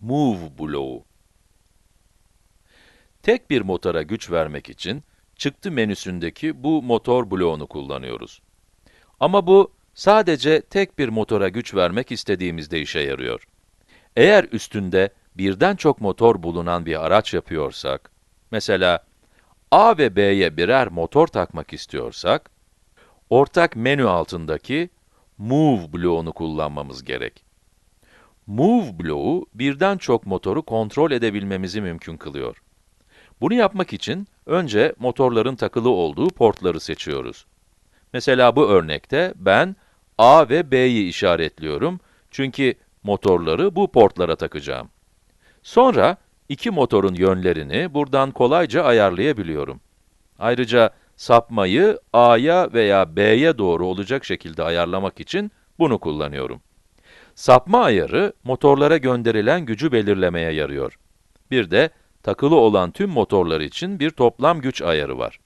move bloğu. Tek bir motora güç vermek için çıktı menüsündeki bu motor bloğunu kullanıyoruz. Ama bu sadece tek bir motora güç vermek istediğimizde işe yarıyor. Eğer üstünde birden çok motor bulunan bir araç yapıyorsak, mesela A ve B'ye birer motor takmak istiyorsak, ortak menü altındaki Move bloğunu kullanmamız gerek. Move bloğu, birden çok motoru kontrol edebilmemizi mümkün kılıyor. Bunu yapmak için, önce motorların takılı olduğu portları seçiyoruz. Mesela bu örnekte ben A ve B'yi işaretliyorum, çünkü motorları bu portlara takacağım. Sonra, iki motorun yönlerini buradan kolayca ayarlayabiliyorum. Ayrıca sapmayı A'ya veya B'ye doğru olacak şekilde ayarlamak için bunu kullanıyorum. Sapma ayarı, motorlara gönderilen gücü belirlemeye yarıyor. Bir de, takılı olan tüm motorlar için bir toplam güç ayarı var.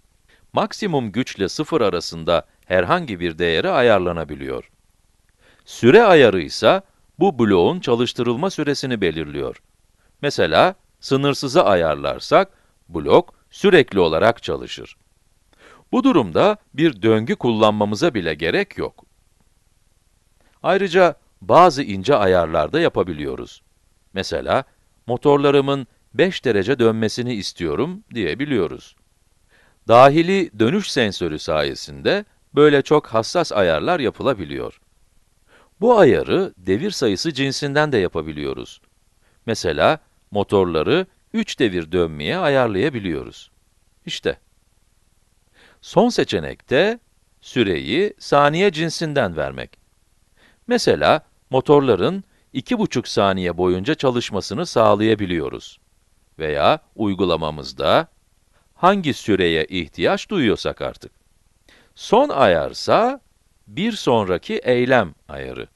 Maksimum güçle sıfır arasında herhangi bir değeri ayarlanabiliyor. Süre ayarı ise, bu bloğun çalıştırılma süresini belirliyor. Mesela, sınırsızı ayarlarsak, blok sürekli olarak çalışır. Bu durumda bir döngü kullanmamıza bile gerek yok. Ayrıca bazı ince ayarlar da yapabiliyoruz. Mesela, motorlarımın 5 derece dönmesini istiyorum diyebiliyoruz. Dahili dönüş sensörü sayesinde böyle çok hassas ayarlar yapılabiliyor. Bu ayarı devir sayısı cinsinden de yapabiliyoruz. Mesela, motorları 3 devir dönmeye ayarlayabiliyoruz. İşte. Son seçenekte, süreyi saniye cinsinden vermek. Mesela, motorların 2,5 saniye boyunca çalışmasını sağlayabiliyoruz. Veya uygulamamızda, hangi süreye ihtiyaç duyuyorsak artık. Son ayarsa, bir sonraki eylem ayarı.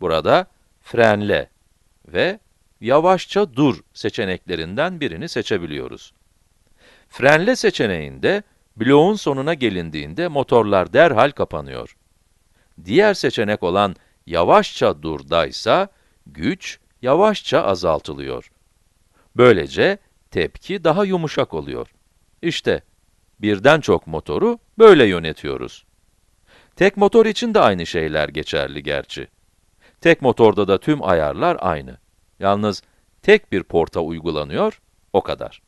Burada, frenle ve yavaşça dur seçeneklerinden birini seçebiliyoruz. Frenle seçeneğinde, bloğun sonuna gelindiğinde motorlar derhal kapanıyor. Diğer seçenek olan yavaşça durdaysa, güç yavaşça azaltılıyor. Böylece tepki daha yumuşak oluyor. İşte, birden çok motoru böyle yönetiyoruz. Tek motor için de aynı şeyler geçerli gerçi. Tek motorda da tüm ayarlar aynı. Yalnız tek bir porta uygulanıyor, o kadar.